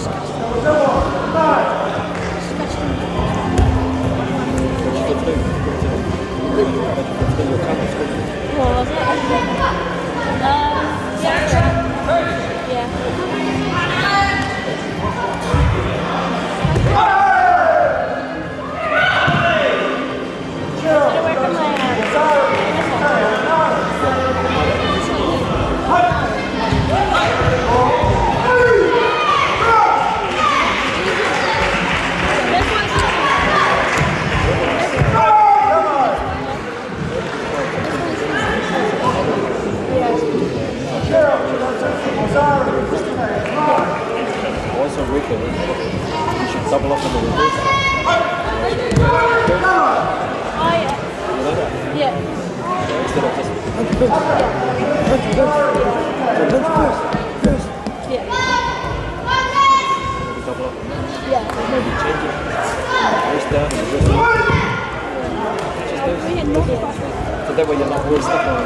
我我在。Also wicked. You should double up on the reverse. Oh, yeah. Yeah. Instead of just Yeah. double up on that. Yeah. Maybe change it. Wrist down and wrist up. Just those. We had no yeah. So that way you're not stuck on.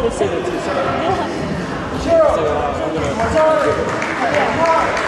Let's see the two seconds. Sure. So, I'm going to...